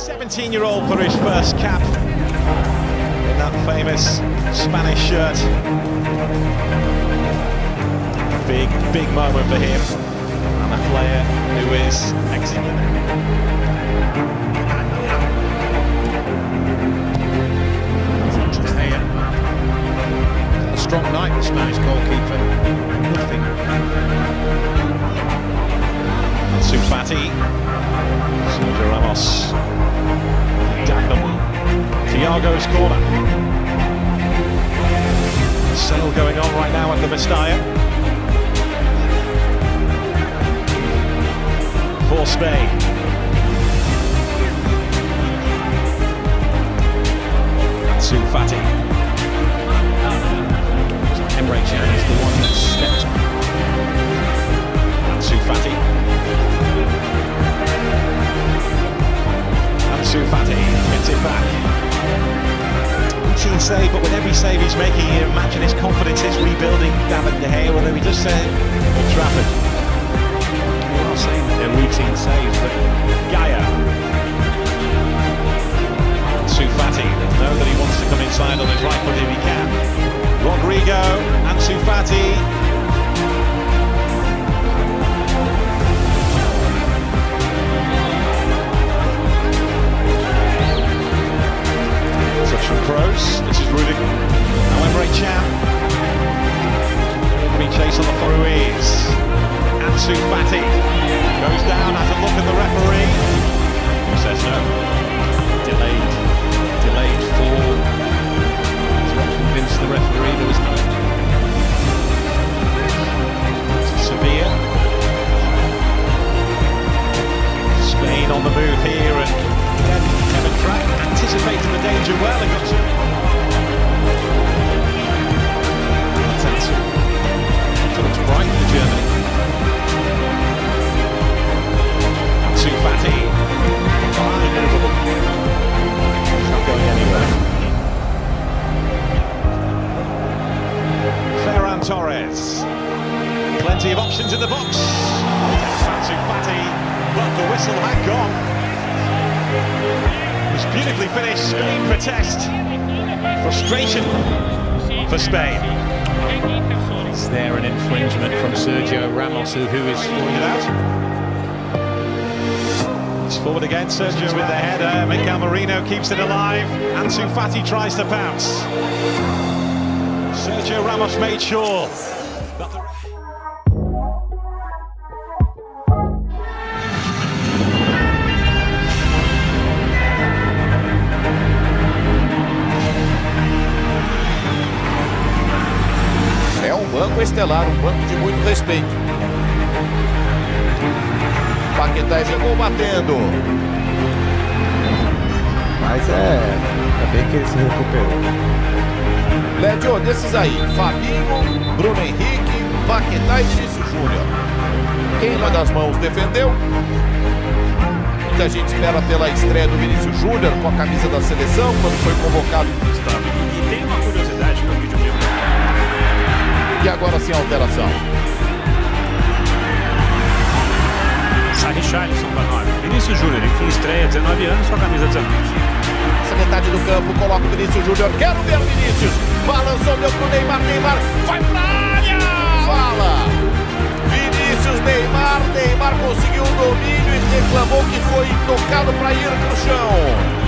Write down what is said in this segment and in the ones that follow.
17-year-old for his first cap in that famous Spanish shirt. Big, big moment for him and a player who is. A strong night, the Spanish goalkeeper. At. For Spain. Ansu Fati. Emre Can is the one that Although he just said Old Trafford. We're not saying that they're routine saves, but Gaia. Ansu Fati know that he wants to come inside on his right foot if he can. Rodrigo, and Fati. Box. Fati, but the whistle had gone. It was beautifully finished. Spain protest. Frustration for Spain. Is there an infringement from Sergio Ramos, who, who is Pointed out. It's forward again, Sergio with the header. Miguel Marino keeps it alive. Ansu Fati tries to bounce. Sergio Ramos made sure. Estelar, um banco de muito respeito. Paquetá chegou batendo. Mas é. É bem que ele se recuperou. Lédio, desses aí, Fabinho, Bruno Henrique, Paquetá e Vinícius Júnior. Quem uma das mãos defendeu? Muita gente espera pela estreia do Vinícius Júnior com a camisa da seleção, quando foi convocado. Gustavo. E agora sim a alteração. Sai Richarlison para nós. Vinícius Júnior, enfim, estreia, 19 anos, com a camisa 19. Essa metade do campo, coloca o Vinícius Júnior. Quero ver Vinícius. Balançou, deu pro Neymar. Neymar vai pra área. Fala. Vinícius, Neymar. Neymar conseguiu o domínio e reclamou que foi tocado para ir pro chão.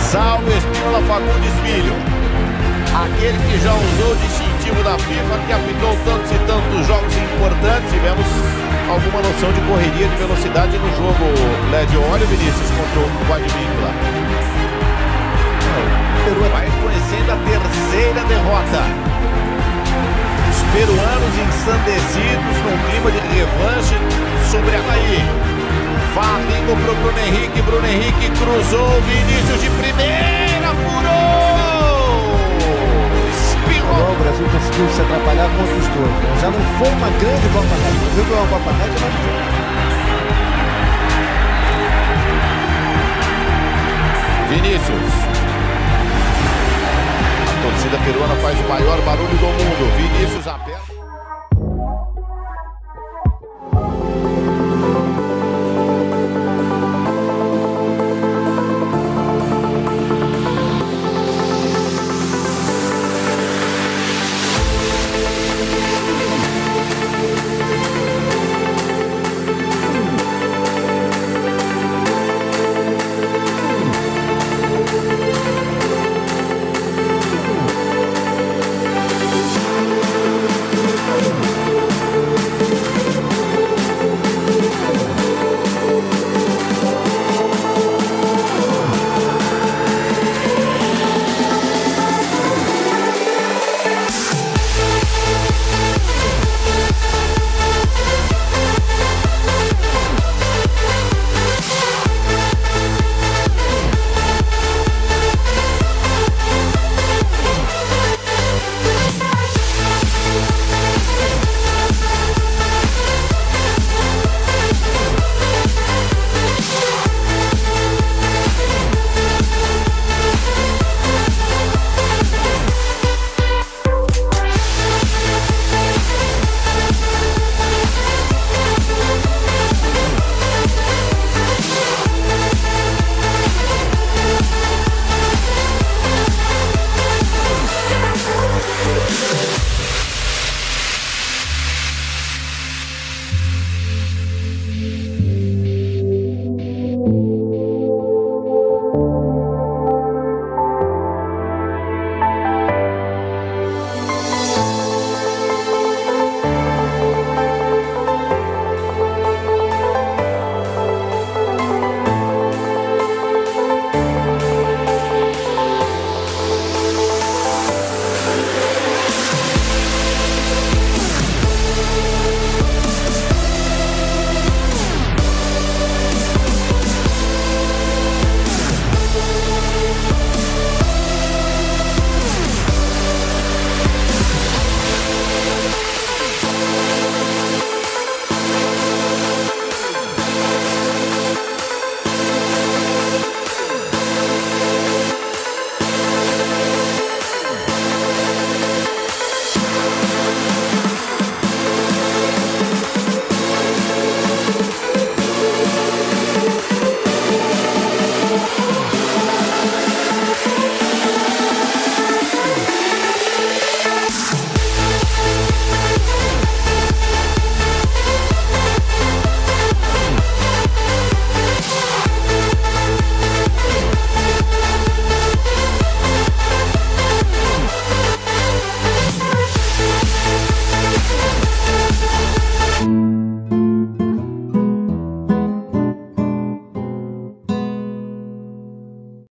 Saulo Espínola Fagundes Filho. Aquele que já usou o da FIFA, que apitou tantos e tantos jogos importantes. Tivemos alguma noção de correria, de velocidade no jogo. Lédio, olha o Vinícius contra o Guadivicla. Peru vai conhecendo a terceira derrota. Os peruanos ensandecidos num clima de revanche sobre a Bahia. Fabinho pro Bruno Henrique, Bruno Henrique cruzou, Vinícius de primeira, furou! Brasil conseguiu se atrapalhar contra os dois. né? Já não foi uma grande Copa Média. O Brasil ganhou uma Copa Média, mas. Vinícius. A torcida peruana faz o maior barulho